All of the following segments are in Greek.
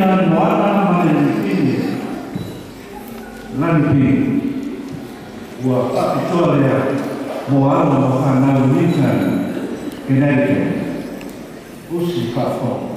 Kailangan ini nanti buat lambi wa Victoria Moana Mohanau Nikan kinerja usi platform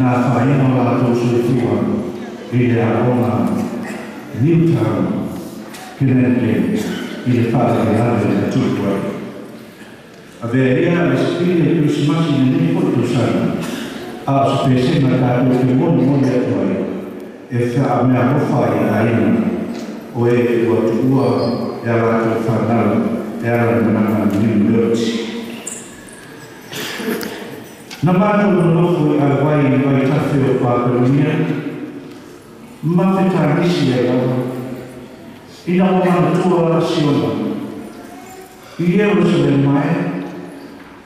να φαίν όλα τους λεφτήμαν. Είναι ακόμα νύπταρο και δεν έρχεται η λεφτά και άλλη για τους πρώτες. Αδερία με σπίλε που σημάσαι για μην πω τους άλλους. Ας πεσήματα που έχει μόνο μόνο για το άλλο. Εφτά με αποφάει να είναι ο έφυγος του ούα έλα το φαντάλο έλα με να. Nabado lolofu alwai waitafio kwa dunia mafitarishi ya Baba inaomantua wasiona Yerusalemae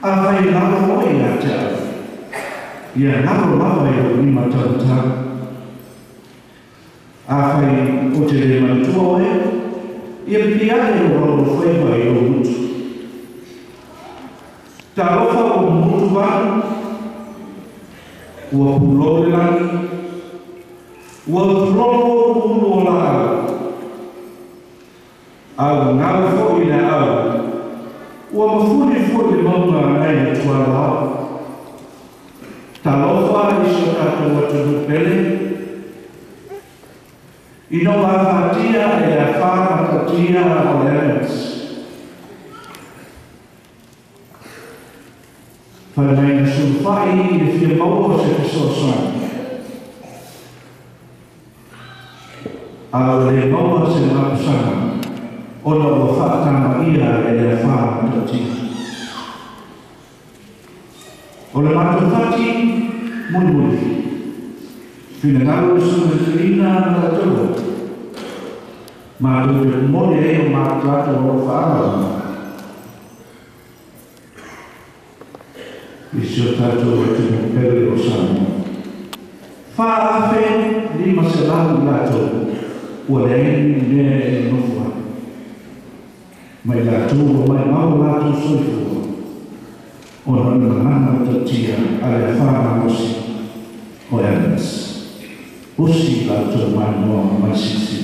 afai nalo moya tao ya nalo lawa ya lima tantao afai utelemantua we ia piale ualofaiva ilo mutu talofa o mutu vanu wapulolan wapromululan au ngafo ila au wamfulifuli mauna aitwalao talofa isokatu watulupele inovafatia eafaa matatia oleans Αλλά δεν είναι σου φάνη και φύγε από όπω και το σώσά. Άρα δεν είναι όμω ελεύθερα το σώμα. Όλα θα τα μάθια και δεν θα τα τύχουν. Όλα θα. Μου δουλεύει. Φύγανε άλλο στο δεύτερο κοινό. Μα το δεύτερο κοινό και το δεύτερο κοινό. il suo stato per lo sanno. Fa la fe, lì ma Fa'afe lima salam lato, walain nufwa. Ma il lato, ma il mau lato soifu. Onan manana tatia, ale fana osi, o si, o è emes. Osi lato manu, ma sisi.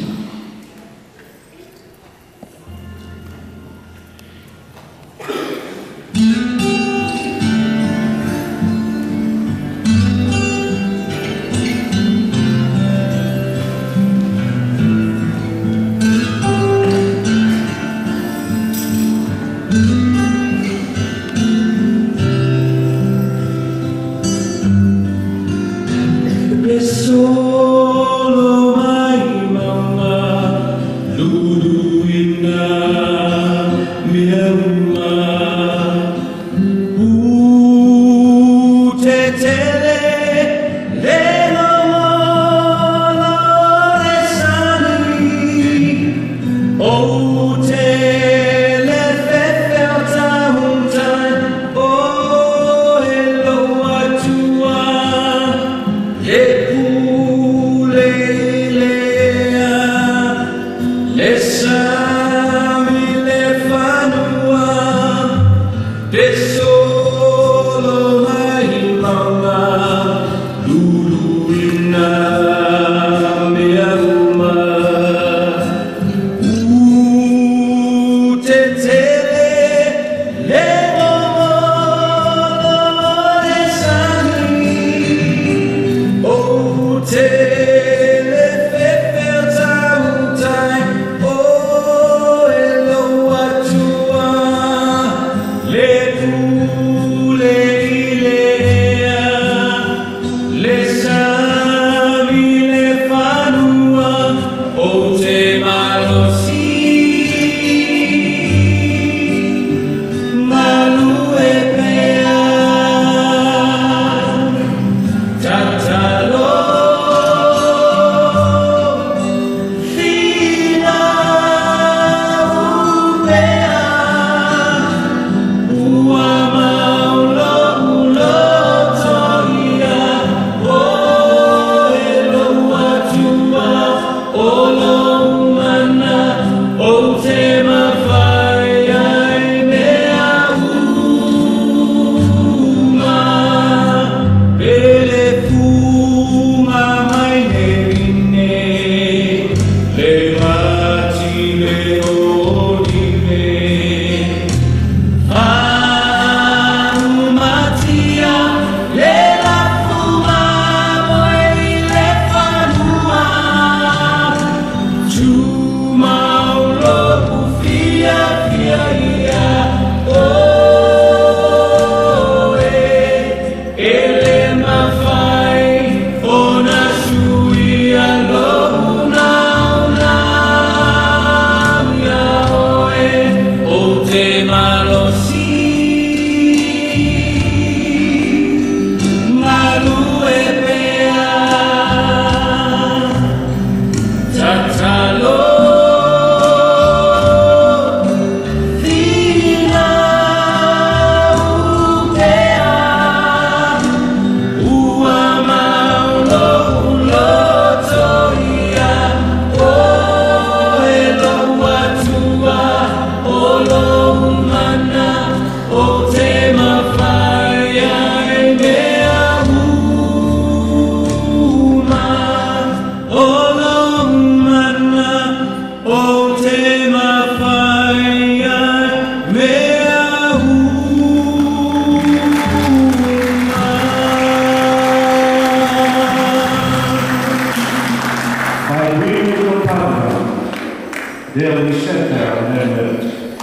There we sat there and then.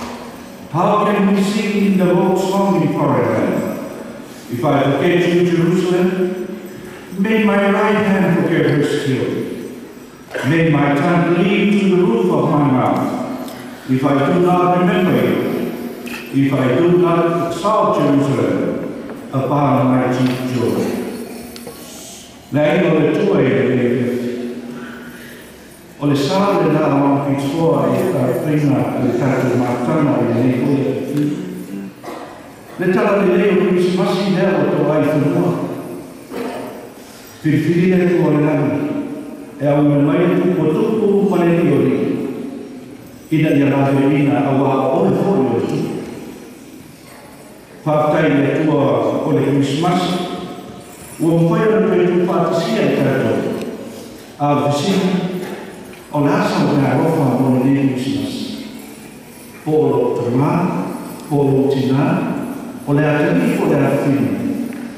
How can we sing in the Lord's song forever? If I forget you, Jerusalem, may my right hand forget her still. May my tongue cleave to the roof of my mouth. If I do not remember you, if I do not exalt Jerusalem upon my chief joy. Lei o le tue e Όλες σαν δεν άλλα μάμου και τις φόρα ή τα πρίνα και τα κλιματά να βγαίνει η πόλη αυτή. Δεν τα λέει ότι μη σημάσει η νέα το βάει του νόμα. Φυρφυρία του ορεινάμου. Εαγωμενμάει του ποτόπου πανελίωρη. Ήταν για να βγαίνει να αγωά όλη φόρη αυτή. Φαύτα είναι του όλη μη σημάσει. Ο οποίος είναι περίπου πατησία o le asa o ngā rofa o le le Christmas. Po o lo tama, po o lo tina, o le atani o le atini.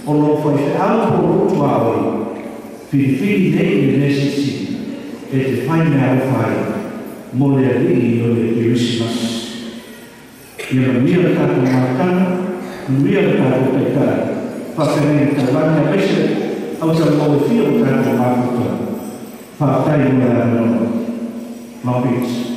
O lo whai te au o lo tu aoi. Whiwhiri nei le nesi si. E te whai mea o whai. Mo le alii o le Christmas. Ia ma mia tātou mātana, mia tātou te tātou. Whakane te wanya pese, au ta mo fio tātou mātana. Whakai lobbies